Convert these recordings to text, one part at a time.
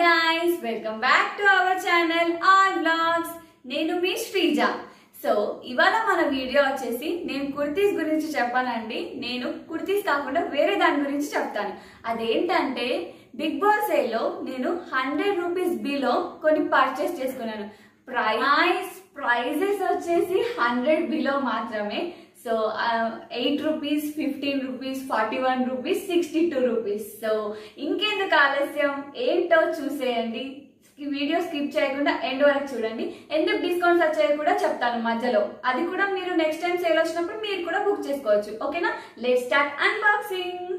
Guys welcome back to our channel on blogs నేను మీ Sreeja. So ఇవాళ మన వీడియో వచ్చేసి నేను కుర్తీస్ గురించి చెప్పానండి నేను కుర్తీస్ కాకుండా వేరే దాని గురించి చెప్తాను. అదేంటంటే బిగ్ బాస్ సేల్లో నేను హండ్రెడ్ రూపీస్ బిలో కొన్ని పర్చేస్ చేసుకున్నాను. ప్రైస్ ప్రైజెస్ వచ్చేసి హండ్రెడ్ బిలో మాత్రమే. So eight rupees fifteen rupees forty one rupees sixty two rupees so ఇంకెందుకు ఆలస్యం? ఏంటో చూసేయండి. వీడియో స్కిప్ చేయకుండా ఎండ్ వరకు చూడండి. ఎందుకు డిస్కౌంట్స్ వచ్చాయో కూడా చెప్తాను మధ్యలో. అది కూడా మీరు నెక్స్ట్ టైం సేల్ వచ్చినప్పుడు మీరు కూడా బుక్ చేసుకోవచ్చు. ఓకేనా లెట్ స్టార్ట్ అన్బాక్సింగ్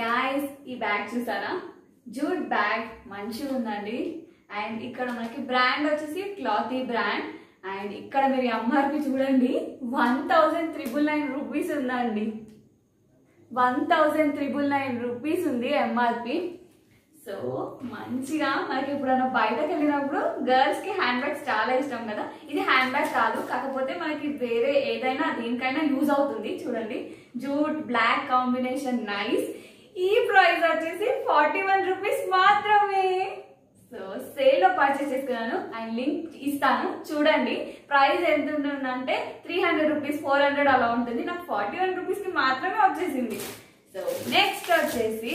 గాయస్ ఈ బ్యాగ్ చూసారా? జూట్ బ్యాగ్ మంచిగా ఉందండి. అండ్ ఇక్కడ మనకి బ్రాండ్ వచ్చేసి క్లాతీ బ్రాండ్ అండ్ ఇక్కడ మీరు ఎంఆర్పి చూడండి one thousand triple nine rupees ఉందండి. One thousand triple nine rupees ఉంది ఎంఆర్పి సో మంచిగా మనకి ఎప్పుడైనా బయటకు వెళ్ళినప్పుడు గర్ల్స్కి హ్యాండ్ బ్యాగ్స్ చాలా ఇష్టం కదా? ఇది హ్యాండ్ బ్యాగ్ కాదు కాకపోతే మనకి వేరే ఏదైనా దేనికైనా యూజ్ అవుతుంది. చూడండి జూట్ బ్లాక్ కాంబినేషన్ నైస్ ఈ ప్రైస్ వచ్చేసి ఫార్టీ వన్ రూపీస్ మాత్రమే. సో సేల్లో పర్చేస్ చేసుకున్నాను. అండ్ లింక్ ఇస్తాను. చూడండి ప్రైస్ ఎంత ఉంటుందంటే three hundred rupees four hundred అలా ఉంటుంది. నాకు ఫార్టీ వన్ రూపీస్కి మాత్రమే వచ్చేసింది. సో నెక్స్ట్ వచ్చేసి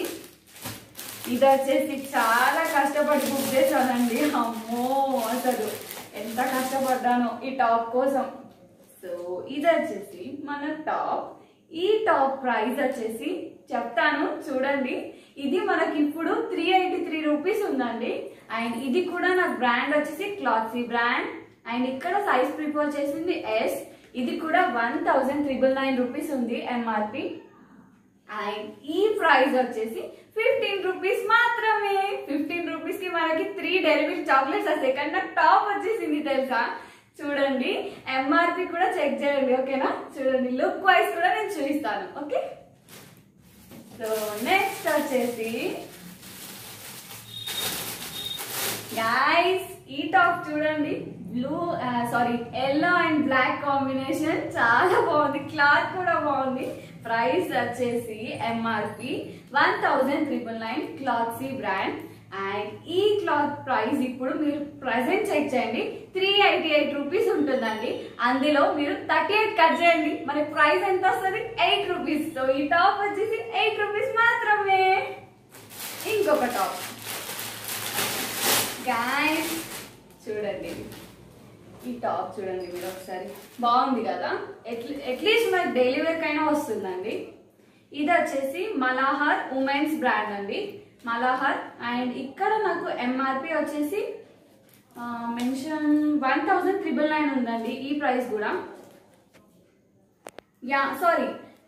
ఇది వచ్చేసి చాలా కష్టపడి బుక్ చేశానండి. అమ్మో అసలు ఎంత కష్టపడ్డానో ఈ టాప్ కోసం. సో ఇది వచ్చేసి మన టాప్. ఈ టాప్ ప్రైస్ వచ్చేసి చెప్తాను చూడండి. ఇది మనకి ఇప్పుడు త్రీ ఎయిటీ త్రీ రూపీస్ ఉందండి. అండ్ ఇది కూడా నాకు బ్రాండ్ వచ్చేసి క్లాత్సీ బ్రాండ్. అండ్ ఇక్కడ సైజ్ ప్రిఫర్ చేసింది ఎస్ ఇది కూడా one thousand triple nine rupees ఉంది ఎంఆర్పి అండ్ ఈ ప్రైస్ వచ్చేసి ఫిఫ్టీన్ రూపీస్ మాత్రమే. ఫిఫ్టీన్ రూపీస్కి మనకి త్రీ డెలివరీ చాక్లెట్స్ వస్తాయి కానీ నాకు టాప్ వచ్చేసింది తెలుసా? చూడండి. ఎంఆర్పి కూడా చెక్ చేయండి ఓకేనా? చూడండి లుక్ వైజ్ కూడా నేను చూపిస్తాను ఓకే? సో నెక్స్ట్ వచ్చేసి గాయస్ ఈ టాప్ చూడండి. Blue sorry yellow and black combination చాలా బాగుంది. క్లాత్ కూడా బాగుంది. ప్రైస్ వచ్చేసి MRP one thousand triple nine క్లాత్సీ brand and ఈ క్లాత్ ప్రైస్ ఇప్పుడు మీరు ప్రెసెంట్ చెక్ చేయండి. త్రీ ఎయిటీ ఎయిట్ రూపీస్ ఉంటుందండి. అందులో మీరు థర్టీ ఎయిట్ కట్ చేయండి. మరి ప్రైస్ ఎంత వస్తుంది? ఎయిట్ రూపీస్ సో ఈ టాప్ వచ్చేసి ఎయిట్ రూపీస్ మాత్రమే. ఇంకొక టాప్ గాయస్ చూడండి. ఈ టాప్ చూడండి మీరు ఒకసారి. బాగుంది కదా? అట్లీస్ట్ మనకి డైలీ వేర్ కైనా వస్తుందండి. ఇది వచ్చేసి మలాహార్ ఉమెన్స్ బ్రాండ్ అండి. మలాహార్ అండ్ ఇక్కడ నాకు ఎంఆర్పి వచ్చేసి mention one thousand triple nine ఉందండి. ఈ ప్రైస్ కూడా. యా సారీ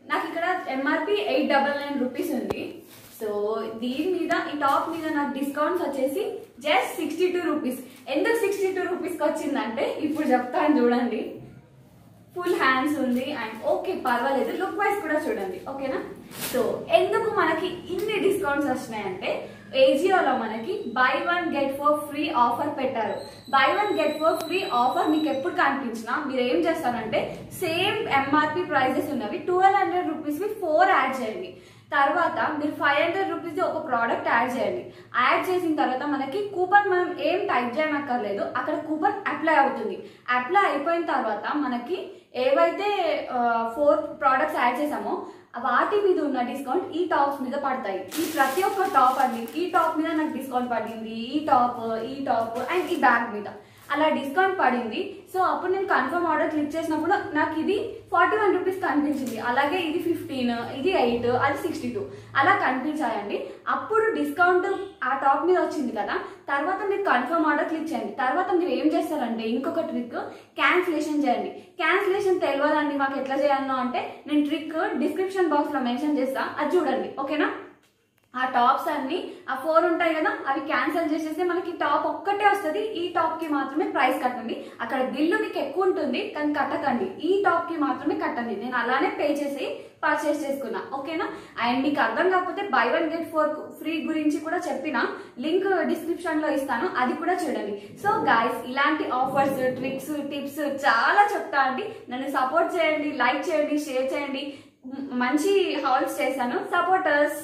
నాకు ఇక్కడ MRP eight double nine rupees ఉంది. దీని మీద ఈ టాప్ మీద నాకు డిస్కౌంట్స్ వచ్చేసి జస్ట్ సిక్స్టీ టూ రూపీస్ ఎందుకు సిక్స్టీ టూ రూపీస్కి వచ్చిందంటే ఇప్పుడు చెప్తాను చూడండి. ఫుల్ హ్యాండ్స్ ఉంది అండ్ ఓకే పర్వాలేదు. లుక్ వైజ్ కూడా చూడండి. ఓకేనా సో ఎందుకు మనకి ఇన్ని డిస్కౌంట్స్ వచ్చినాయంటే ఏజియోలో మనకి buy one get four free offer పెట్టారు. Buy one get four free offer మీకు ఎప్పుడు కనిపించినా మీరు ఏం చేస్తారంటే సేమ్ ఎంఆర్పి ప్రైజెస్ ఉన్నవి ట్వెల్వ్ హండ్రెడ్ రూపీస్వి ఫోర్ యాడ్ చేయండి. తర్వాత మీరు ఫైవ్ హండ్రెడ్ రూపీస్ ఒక ప్రోడక్ట్ యాడ్ చేయండి. యాడ్ చేసిన తర్వాత మనకి కూపన్ మనం ఏం టైప్ చేయనక్కర్లేదు. అక్కడ కూపన్ అప్లై అవుతుంది. అప్లై అయిపోయిన తర్వాత మనకి ఏవైతే ఫోర్ ప్రోడక్ట్స్ యాడ్ చేసామో వాటి మీద ఉన్న డిస్కౌంట్ ఈ టాప్స్ మీద పడతాయి. ఈ ప్రతి ఒక్క టాప్ అండి ఈ టాప్ మీద నాకు డిస్కౌంట్ పడింది ఈ టాప్ ఈ టాప్ అండ్ ఈ బ్యాగ్ మీద. అలా డిస్కౌంట్ పడింది. సో అప్పుడు నేను కన్ఫర్మ్ ఆర్డర్ క్లిక్ చేసినప్పుడు నాకు ఇది ఫార్టీ వన్ రూపీస్ కనిపించింది. అలాగే ఇది ఫిఫ్టీన్ ఇది ఎయిట్ అది సిక్స్టీ టూ అలా కనిపించాయండి. అప్పుడు డిస్కౌంట్ ఆ టాప్ మీద వచ్చింది కదా. తర్వాత మీరు కన్ఫర్మ్ ఆర్డర్ క్లిక్ చేయండి. తర్వాత మీరు ఏం చేస్తారంటే ఇంకొక ట్రిక్ క్యాన్సిలేషన్ చేయండి. క్యాన్సిలేషన్ తెలియదండి మాకు ఎట్లా చేయాలో అంటే నేను ట్రిక్ డిస్క్రిప్షన్ బాక్స్లో మెన్షన్ చేస్తా. అది చూడండి. ఓకేనా ఆ టాప్స్ అన్ని ఆ ఫోర్ ఉంటాయి కదా అవి క్యాన్సిల్ చేసేస్తే మనకి టాప్ ఒక్కటే వస్తుంది. ఈ టాప్కి మాత్రమే ప్రైస్ కట్టండి. అక్కడ బిల్లు మీకు ఎక్కువ ఉంటుంది కానీ కట్టకండి. ఈ టాప్కి మాత్రమే కట్టండి. నేను అలానే పే చేసి పర్చేస్ చేసుకున్నా. ఓకేనా? అండ్ మీకు అర్థం కాకపోతే buy one get four free గురించి కూడా చెప్పిన. లింక్ డిస్క్రిప్షన్లో ఇస్తాను. అది కూడా చూడండి. సో గాయస్ ఇలాంటి ఆఫర్స్ ట్రిక్స్ టిప్స్ చాలా చెప్తా అండి. నన్ను సపోర్ట్ చేయండి లైక్ చేయండి షేర్ చేయండి. మంచి హౌల్స్ చేశాను. సపోర్టర్స్